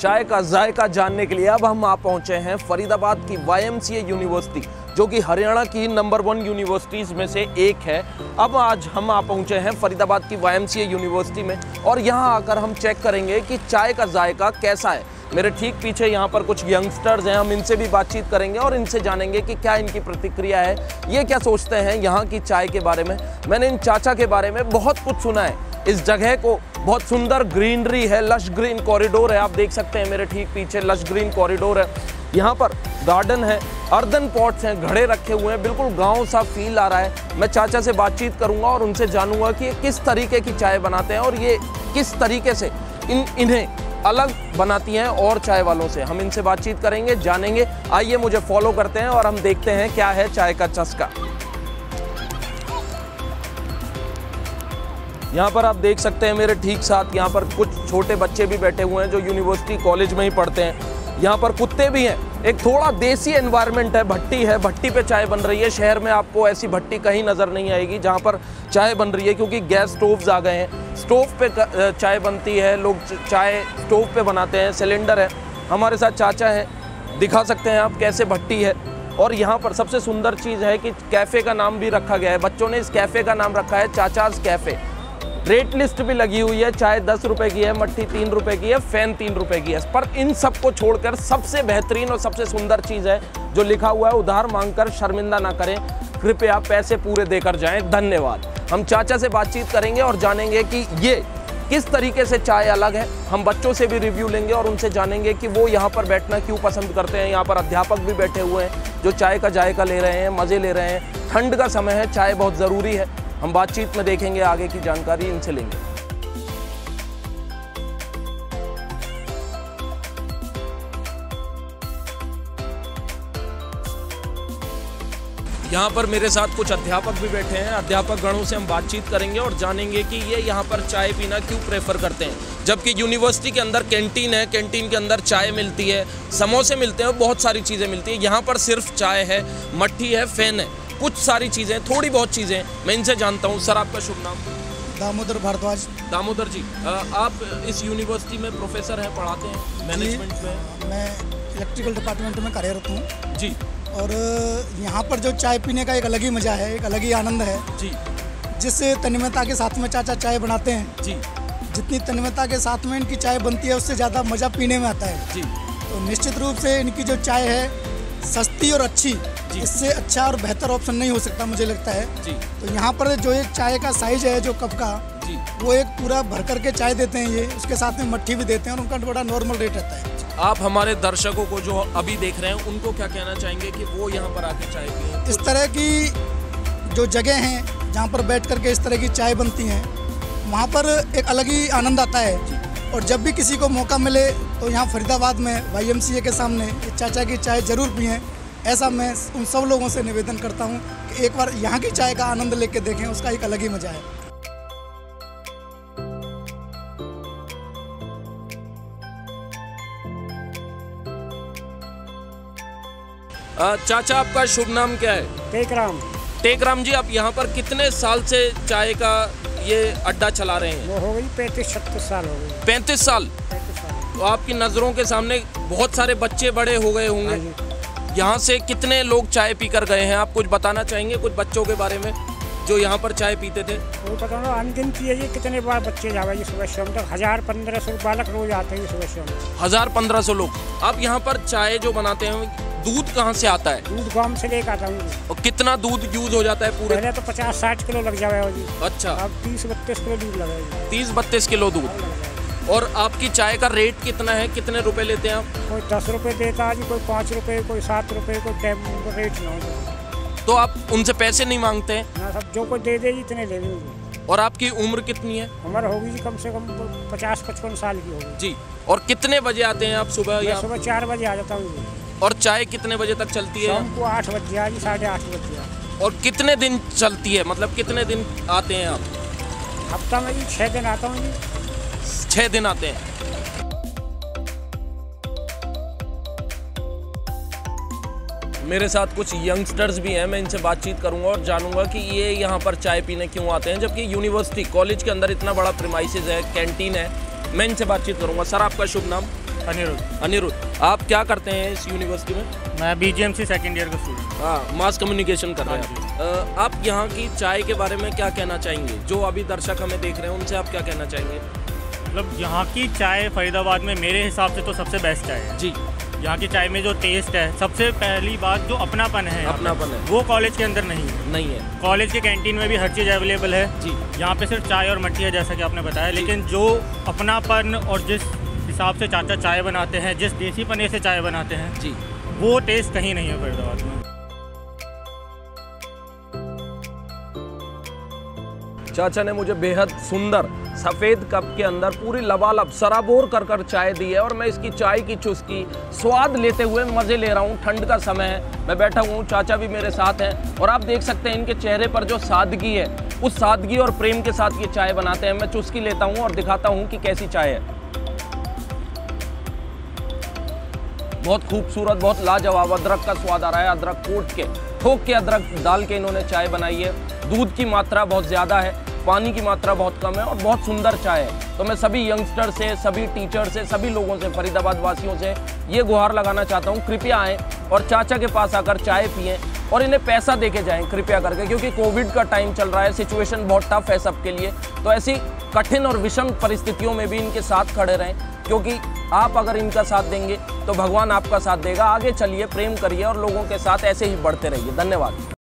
चाय का जायका जानने के लिए अब हम आ पहुँचे हैं फरीदाबाद की वाई यूनिवर्सिटी जो कि हरियाणा की नंबर वन यूनिवर्सिटीज़ में से एक है। अब आज हम आ पहुँचे हैं फरीदाबाद की वायएमसीए यूनिवर्सिटी में और यहाँ आकर हम चेक करेंगे कि चाय का जायका कैसा है। मेरे ठीक पीछे यहाँ पर कुछ यंगस्टर्स हैं, हम इनसे भी बातचीत करेंगे और इनसे जानेंगे कि क्या इनकी प्रतिक्रिया है, ये क्या सोचते हैं यहाँ की चाय के बारे में। मैंने इन चाचा के बारे में बहुत कुछ सुना है। इस जगह को बहुत सुंदर ग्रीनरी है लश ग्रीन कॉरिडोर है, आप देख सकते हैं मेरे ठीक पीछे लश ग्रीन कॉरिडोर है। यहाँ पर गार्डन है अर्दन पॉट्स हैं, घड़े रखे हुए हैं, बिल्कुल गाँव सा फील आ रहा है। मैं चाचा से बातचीत करूँगा और उनसे जानूँगा कि ये किस तरीके की चाय बनाते हैं और ये किस तरीके से इन, इन्हें अलग बनाती हैं और चाय वालों से। हम इनसे बातचीत करेंगे, जानेंगे। आइए मुझे फॉलो करते हैं और हम देखते हैं क्या है चाय का चस्का। यहाँ पर आप देख सकते हैं मेरे ठीक साथ यहाँ पर कुछ छोटे बच्चे भी बैठे हुए हैं जो यूनिवर्सिटी कॉलेज में ही पढ़ते हैं। यहाँ पर कुत्ते भी हैं। एक थोड़ा देसी एनवायरनमेंट है, भट्टी है, भट्टी पे चाय बन रही है। शहर में आपको ऐसी भट्टी कहीं नज़र नहीं आएगी जहाँ पर चाय बन रही है, क्योंकि गैस स्टोव्स आ गए हैं। स्टोव पे चाय बनती है, लोग चाय स्टोव पे बनाते हैं सिलेंडर है। हमारे साथ चाचा है, दिखा सकते हैं आप कैसे भट्टी है। और यहाँ पर सबसे सुंदर चीज़ है कि कैफ़े का नाम भी रखा गया है। बच्चों ने इस कैफ़े का नाम रखा है चाचाज कैफ़े रेट लिस्ट भी लगी हुई है चाय दस रुपए की है, मट्टी तीन रुपए की है, फ़ैन तीन रुपए की है। पर इन सबको छोड़कर सबसे बेहतरीन और सबसे सुंदर चीज़ है, जो लिखा हुआ है, उधार मांगकर शर्मिंदा ना करें। कृपया पैसे पूरे देकर जाएँ। धन्यवाद। हम चाचा से बातचीत करेंगे और जानेंगे कि ये किस तरीके से चाय अलग है। हम बच्चों से भी रिव्यू लेंगे और उनसे जानेंगे कि वो यहाँ पर बैठना क्यों पसंद करते हैं। यहाँ पर अध्यापक भी बैठे हुए हैं, जो चाय का जायका ले रहे हैं, मज़े ले रहे हैं। ठंड का समय है, चाय बहुत ज़रूरी है। हम बातचीत में देखेंगे आगे की जानकारी इनसे लेंगे। यहाँ पर मेरे साथ कुछ अध्यापक भी बैठे हैं। अध्यापक गणों से हम बातचीत करेंगे और जानेंगे कि ये यहाँ पर चाय पीना क्यों प्रेफर करते हैं। जबकि यूनिवर्सिटी के अंदर कैंटीन है, कैंटीन के अंदर चाय मिलती है, समोसे मिलते हैं बहुत सारी चीज़ें मिलती हैं। यहाँ पर सिर्फ़ चाय है, मट्ठी है, फ़ैन है। कुछ सारी चीज़ें थोड़ी बहुत चीज़ें मैं इनसे जानता हूँ। सर आपका शुभ नाम? दामोदर भारद्वाज। दामोदर जी आप इस यूनिवर्सिटी में प्रोफेसर हैं पढ़ाते हैं मैनेजमेंट में? मैं इलेक्ट्रिकल डिपार्टमेंट में कार्यरत हूँ। जी। और यहाँ पर जो चाय पीने का एक अलग ही मज़ा है एक अलग ही आनंद है। जी। जिस तन्मयता के साथ में चाचा चाय बनाते हैं जी। जितनी तन्मयता के साथ में इनकी चाय बनती है उससे ज़्यादा मज़ा पीने में आता है। जी। तो निश्चित रूप से इनकी जो चाय है सस्ती और अच्छी इससे अच्छा और बेहतर ऑप्शन नहीं हो सकता मुझे लगता है। जी। तो यहाँ पर जो एक चाय का साइज़ है जो कप का जी। वो एक पूरा भर करके चाय देते हैं ये। उसके साथ में मट्ठी भी देते हैं और उनका बड़ा नॉर्मल रेट रहता है। आप हमारे दर्शकों को जो अभी देख रहे हैं उनको क्या कहना चाहेंगे कि वो यहाँ पर आके चाय पिए? इस तरह की जो जगह हैं जहाँ पर बैठ करके इस तरह की चाय बनती हैं वहाँ पर एक अलग ही आनंद आता है। और जब भी किसी को मौका मिले तो यहाँ फरीदाबाद में वाईएमसीए के सामने चाचा की चाय ज़रूर पिए। ऐसा मैं उन सब लोगों से निवेदन करता हूँ कि एक बार यहाँ की चाय का आनंद लेके देखें उसका एक अलग ही मज़ा है। चाचा आपका शुभ नाम क्या है? टेकराम। टेकराम जी आप यहाँ पर कितने साल से चाय का ये अड्डा चला रहे हैं? वो हो गई पैंतीस छत्तीस साल हो गई। पैंतीस साल? पैंतीस साल। तो आपकी नज़रों के सामने बहुत सारे बच्चे बड़े हो गए हाँ होंगे जी। यहाँ से कितने लोग चाय पीकर गए हैं? आप कुछ बताना चाहेंगे कुछ बच्चों के बारे में जो यहाँ पर चाय पीते थे? वो है ये कितने बार बच्चे जावे जी सुबह शाम तक? हज़ार पंद्रह सौ बालक रोज आते हैं सुबह शाम हज़ार पंद्रह सौ लोग। आप यहाँ पर चाय जो बनाते हैं दूध कहाँ से आता है? दूध गाँव से लेकर आता हूँ और कितना दूध यूज़ हो जाता है पूरे? पहले तो पचास साठ किलो लग जावे अच्छा। अब तीस बत्तीस किलो दूध लगेगा तीस बत्तीस किलो दूध। और आपकी चाय का रेट कितना है? कितने रुपए लेते हैं आप? कोई दस रुपए देता है जी कोई पाँच रुपए कोई सात रुपए कोई टाइम रेट ना हो तो आप उनसे पैसे नहीं मांगते? हैं ना सब जो कोई दे दे इतने ले लेंगे और आपकी उम्र कितनी है? उम्र होगी जी कम से कम पचास पचपन साल की होगी। जी। और कितने बजे आते हैं आप सुबह या सुबह चार बजे आ जाता हूँ और चाय कितने बजे तक चलती है? हमको आठ बजे गया जी साढ़े आठ बजे और कितने दिन चलती है? मतलब कितने दिन आते हैं आप? हफ़्ता में जी छः दिन आता हूँ जी। छः दिन आते हैं। मेरे साथ कुछ यंगस्टर्स भी हैं मैं इनसे बातचीत करूँगा और जानूँगा कि ये यहाँ पर चाय पीने क्यों आते हैं जबकि यूनिवर्सिटी कॉलेज के अंदर इतना बड़ा प्रीमाइसेस है कैंटीन है मैं इनसे बातचीत करूँगा। सर आपका शुभ नाम? अनिरुद्ध। अनिरुद्ध। आप क्या करते हैं इस यूनिवर्सिटी में? मैं B G M C second year का स्टूडेंट हाँ। मास कम्युनिकेशन कर रहे हैं आप यहाँ की चाय के बारे में क्या कहना चाहेंगे? जो अभी दर्शक हमें देख रहे हैं उनसे आप क्या कहना चाहेंगे? मतलब यहाँ की चाय फरीदाबाद में मेरे हिसाब से तो सबसे बेस्ट चाय है। जी। यहाँ की चाय में जो टेस्ट है सबसे पहली बात जो अपनापन है अपनापन है। वो कॉलेज के अंदर नहीं है। नहीं है। कॉलेज के कैंटीन में भी हर चीज़ अवेलेबल है। जी। यहाँ पे सिर्फ़ चाय और मट्टी है जैसा कि आपने बताया। लेकिन जो अपनापन और जिस हिसाब से चाचा चाय बनाते हैं जिस देसी पने से चाय बनाते हैं जी। वो टेस्ट कहीं नहीं है फरीदाबाद में। चाचा ने मुझे बेहद सुंदर सफ़ेद कप के अंदर पूरी लबालब सराबोर कर कर चाय दी है और मैं इसकी चाय की चुस्की स्वाद लेते हुए मज़े ले रहा हूँ। ठंड का समय है। मैं बैठा हुआ हूँ, चाचा भी मेरे साथ हैं और आप देख सकते हैं इनके चेहरे पर जो सादगी है, उस सादगी और प्रेम के साथ ये चाय बनाते हैं। मैं चुस्की लेता हूँ और दिखाता हूँ कि कैसी चाय है। बहुत खूबसूरत, बहुत लाजवाब, अदरक का स्वाद आ रहा है, अदरक कोट के। ठोक के अदरक डाल के इन्होंने चाय बनाई है। दूध की मात्रा बहुत ज़्यादा है, पानी की मात्रा बहुत कम है और बहुत सुंदर चाय है। तो मैं सभी यंगस्टर से, सभी टीचर से, सभी लोगों से फरीदाबाद वासियों से ये गुहार लगाना चाहता हूँ, कृपया आएँ और चाचा के पास आकर चाय पिएँ और इन्हें पैसा दे के जाएँ, कृपया करके, क्योंकि कोविड का टाइम चल रहा है सिचुएशन बहुत टफ है सबके लिए। तो ऐसी कठिन और विषम परिस्थितियों में भी इनके साथ खड़े रहें। क्योंकि आप अगर इनका साथ देंगे तो भगवान आपका साथ देगा। आगे चलिए, प्रेम करिए और लोगों के साथ ऐसे ही बढ़ते रहिए। धन्यवाद।